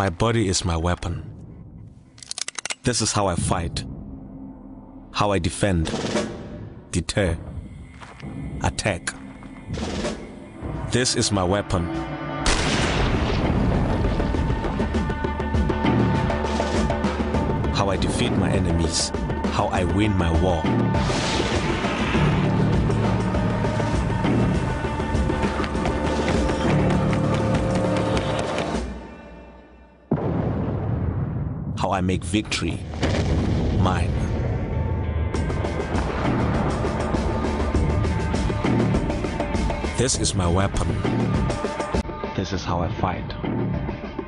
My body is my weapon. This is how I fight. How I defend, deter, attack. This is my weapon. How I defeat my enemies. How I win my war. I make victory mine. This is my weapon. This is how I fight.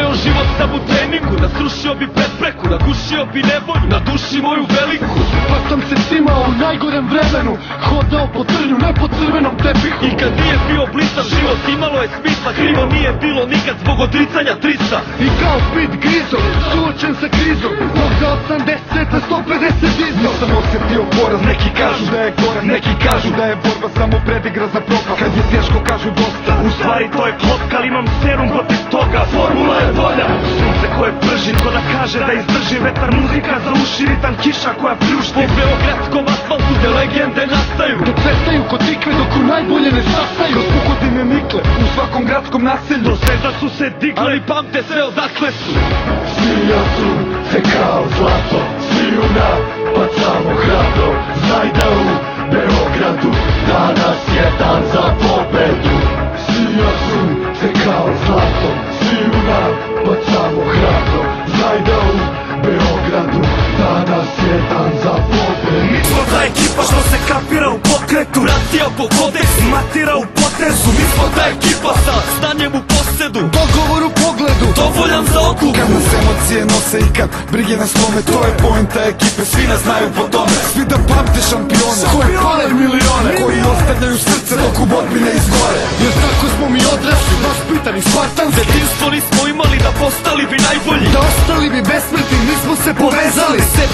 to život sam u treningu Da srušio bi prepreku Nagušio bi nevolju Na duši moju veliku. Pa sam se cimao u najgorem vremenu Hodao po trnju, ne po crvenom tepihu. I kad nije bio blistav život Imalo je smisla Krivo nije bilo nikad Zbog odricanja trisa I kao speed grizo, suočen sa krizom Mog za 80, 150 dizno Sam osjetio poraz, neki kažu da je gorak Neki kažu da je borba samo predigra za propast. Kad je teško kažu dosta. U stvari to je klopka Ali imam serum protiv toga. Formula je volja Sunce koje pržim Ko da kaže da izdrži vetar Muzika za uši Ritam kiša koja pljušti. Po beogradskom asfaltu Gde legende nastaju. Dok cestaju kod tikve, dok u najbolje ne sastaju. Kroz pukodine nikle u svakom gradskom naselju. Do sveza su se digle Ali pamte sve odakle su. Smija ekipa što se kapira u pokretu Racija po kodeksu, matira u potezu Mi smo ta ekipa sa stanjem u posedu. Dogovor u pogledu Dovoljan za odluku Kad nas emocije nose i kad brige nas lome To je pointa ekipe, svi nas znaju po tome. Svi da pamte šampione Koji pale milione Koji ostavljaju srce dok u borbi ne izgore. Jer tako smo mi odrasli, vaspitani spartanski Detinstvo nismo imali da postali bi najbolji. Da ostali bi besmrtni, nismo se povezali. Se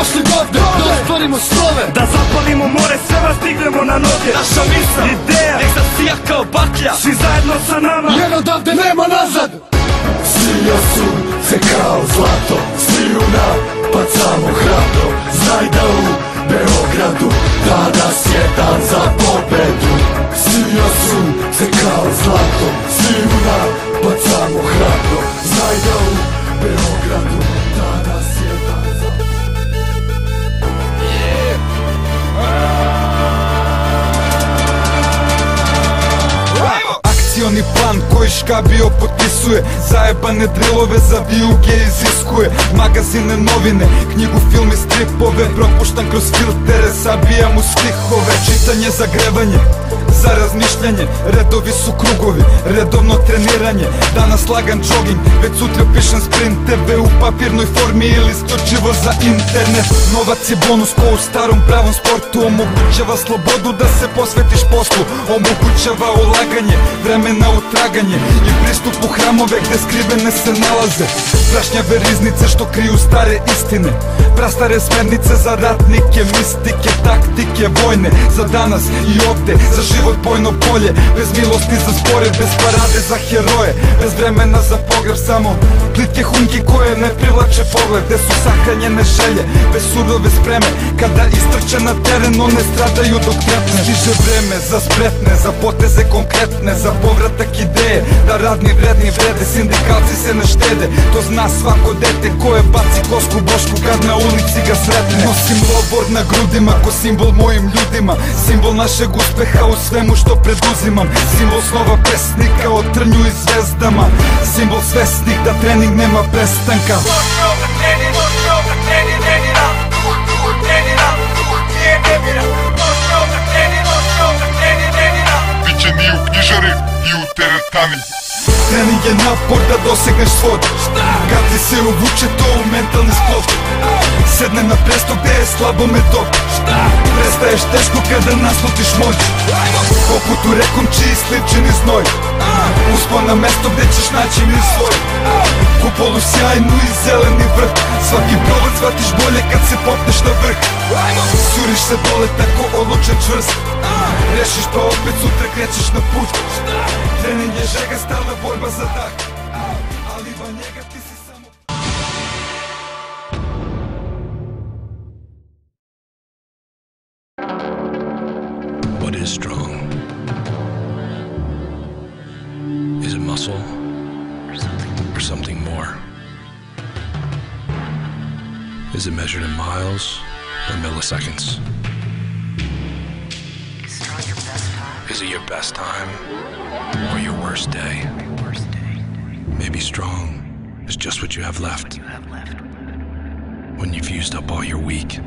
došli dovde Da ostvarimo stove. Da zapalimo more, sve vas dignemo na noge. Naša misa, ideja, nek sad sija kao baklja. Svi zajedno sa nama, jer odavde nema nazad. Sija su koji škabio potpisuje Zajebane drilove za vijuge iziskuje. Magazine, novine, knjigu, film i stripove Propuštam kroz filtere, sabijam u stihove. Čitanje, zagrevanje, za razmišljanje. Redovi su krugovi, redovno treniranje. Danas lagan jogging, već sutra pišem sprint. TV u papirnoj formi ili isključivo za internet. Novac je bonus ko u starom pravom sportu. Omogućava slobodu da se posvetiš poslu. Omogućava ulaganje, vremena u traganje. I pristup u hramove gde skrivene se nalaze. Prašnjave riznice što kriju stare istine. Prastare smernice za ratnike, mistike, taktike, vojne Za danas i ovde, za život bojno polje Bez milosti za spore, bez parade za heroje. Bez vremena za pogreb samo Plitke hunki koje ne privlače pogled. Gde su sahranjene želje, bez surove spreme. Kada istrče na teren, one stradaju dok trepne. Stiže vreme za spretne, za poteze konkretne Za povratak ideje, da radni vredni vrede Sindikalci se ne štede, to zna svako dete Koje baci kosku bošku kad na ulici ga sretne. Nosim lobor na grudima, ko simbol mojim ljudima Simbol našeg uspeha u svemu što preduzimam Simbol snova pesnika o trnju i zvezdama Simbol svesnih da trening nema prestanka Biće ni u knjižari i u teretani Тренинг е напор да досегнеш своето Гад ли се обучето, момента не сплот. Седне на плесто, де е слабо метод Престаеш тежко, къде нас нотиш мой? Колкото реком, че изслипчен и зной Uspon na mesto gde ćeš naći mir svoj. Kupolu sjajnu i zeleni vrh. Svaki problem shvatiš bolje kad se popneš na vrh. Suriš se dole tako odlučen čvrst. Rešiš pa opet sutra krećeš na put. Trening je žega, stalna borba za dah. Ali van njega ti Is it measured in miles or milliseconds? Is it your best time or your worst day? Maybe strong is just what you have left when you've used up all your weak.